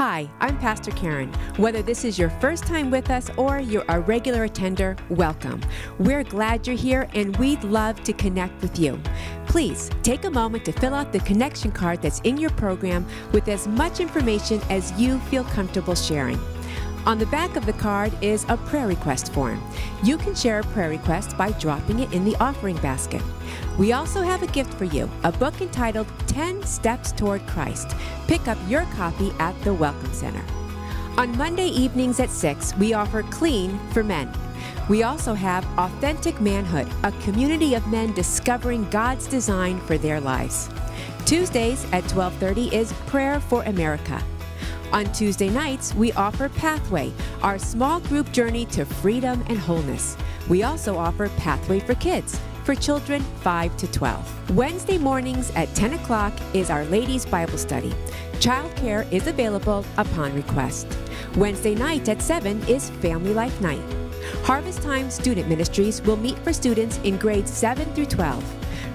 Hi, I'm Pastor Karen. Whether this is your first time with us or you're a regular attender, welcome. We're glad you're here and we'd love to connect with you. Please take a moment to fill out the connection card that's in your program with as much information as you feel comfortable sharing. On the back of the card is a prayer request form. You can share a prayer request by dropping it in the offering basket. We also have a gift for you a book entitled 10 Steps Toward Christ. Pick up your copy at the Welcome Center. On Monday evenings at 6, we offer Clean for Men. We also have Authentic Manhood, a community of men discovering God's design for their lives. Tuesdays at 12:30 is Prayer for America. On Tuesday nights, we offer Pathway, our small group journey to freedom and wholeness. We also offer Pathway for Kids for children 5 to 12. Wednesday mornings at 10 o'clock is our Ladies Bible Study. Childcare is available upon request. Wednesday night at 7 is Family Life Night. Harvest Time Student Ministries will meet for students in grades 7 through 12.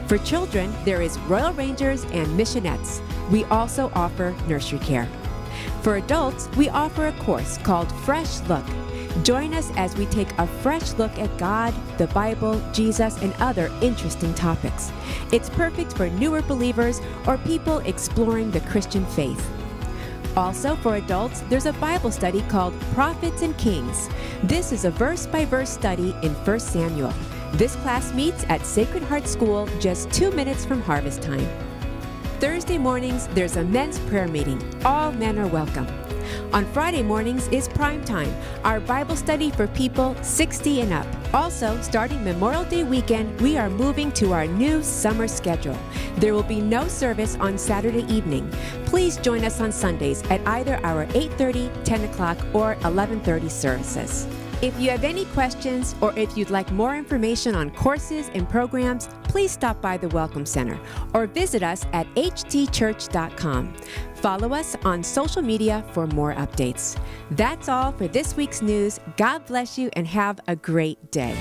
For children, there is Royal Rangers and Missionettes. We also offer nursery care. For adults, we offer a course called Fresh Look. Join us as we take a fresh look at God, the Bible, Jesus, and other interesting topics. It's perfect for newer believers or people exploring the Christian faith. Also, for adults, there's a Bible study called Prophets and Kings. This is a verse by verse study in 1 Samuel. This class meets at Sacred Heart School just two minutes from harvest time. Thursday mornings, there's a men's prayer meeting. All men are welcome. On Friday mornings is prime time, our Bible study for people 60 and up. Also, starting Memorial Day weekend, we are moving to our new summer schedule. There will be no service on Saturday evening. Please join us on Sundays at either our 8:30, 10 o'clock, or 11:30 services. If you have any questions or if you'd like more information on courses and programs, please stop by the Welcome Center or visit us at htchurch.com. Follow us on social media for more updates. That's all for this week's news. God bless you and have a great day.